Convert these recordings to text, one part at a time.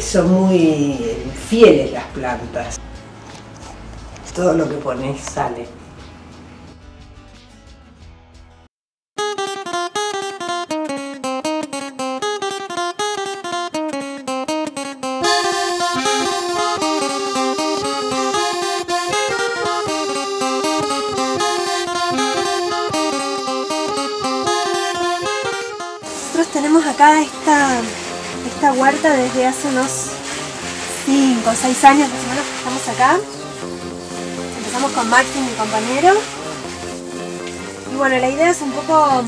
son muy fieles las plantas. Todo lo que pones sale. Nosotros tenemos acá esta, esta huerta desde hace unos 5 o 6 años más o menos que estamos acá. Empezamos con Maxi, mi compañero. Y bueno, la idea es un poco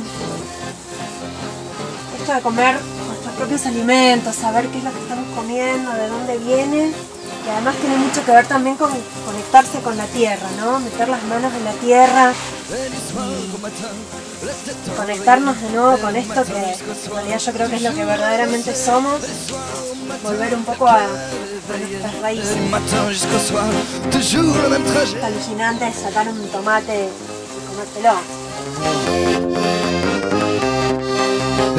esto de comer nuestros propios alimentos, saber qué es lo que estamos comiendo, de dónde viene. Y además tiene mucho que ver también con conectarse con la tierra, ¿no? Meter las manos en la tierra conectarnos de nuevo con esto que en realidad yo creo que es lo que verdaderamente somos. Volver un poco a, nuestras raíces. Es alucinante sacar un tomate y comértelo.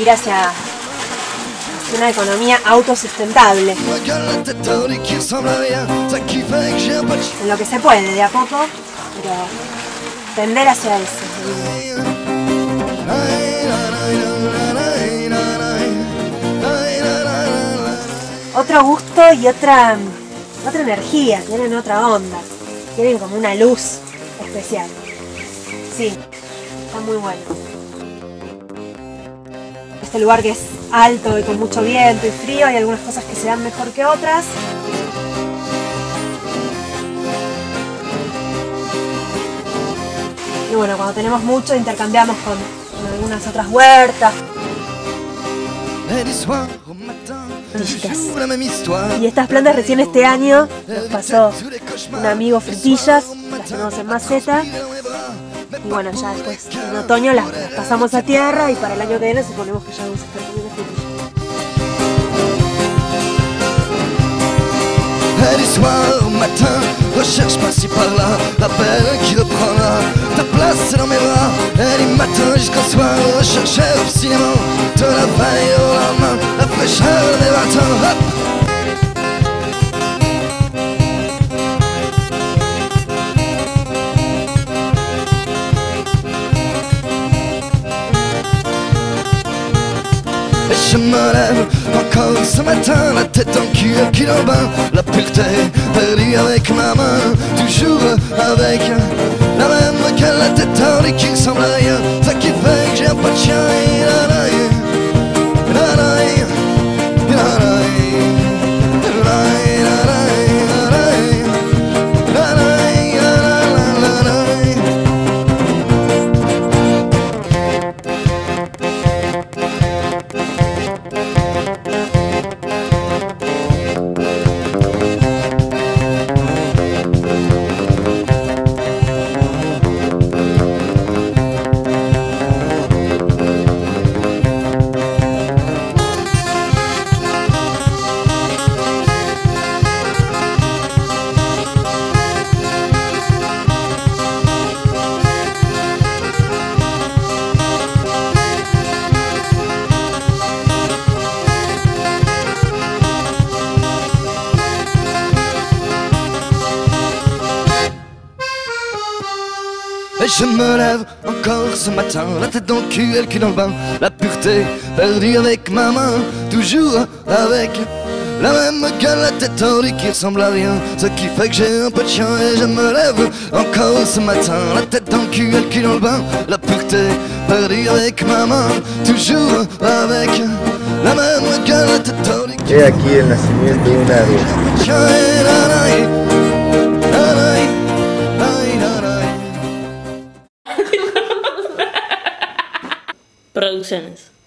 ir hacia, una economía autosustentable. En lo que se puede, de a poco, pero tender hacia eso. Otro gusto y otra, otra energía, tienen otra onda, tienen como una luz especial. Sí, está muy bueno. Este lugar que es alto y con mucho viento y frío, hay algunas cosas que se dan mejor que otras. Y bueno, cuando tenemos mucho intercambiamos con, algunas otras huertas. Y estas plantas recién este año nos pasó un amigo frutillas, las tenemos en maceta. Y bueno, ya después en otoño las, pasamos a tierra y para el año que viene suponemos que ya vamos a estar matin, recherche par-ci par-là, qui reprendra ta place dans mes bras. Matin soir, la veille au lendemain, la fraîcheur de mes matins. Je me lève encore ce matin, la tête en cul dans le bain, la pureté perdue avec ma main, toujours avec la même que la tête en lit qui ressemble à rien, ça qui fait que j'ai un pas de chien, Et je me lève encore ce matin, la tête dans le cul et le cul dans le bain, la pureté perdue avec ma main, toujours avec la même gueule, la tête en lit qui ressemble à rien, ce qui fait que j'ai un peu de chien et je me lève encore ce matin, la tête dans le cul et le cul dans le bain, la pureté perdue avec ma main, toujours avec la même gueule, la tête qui He aquí el nacimiento de un solutions.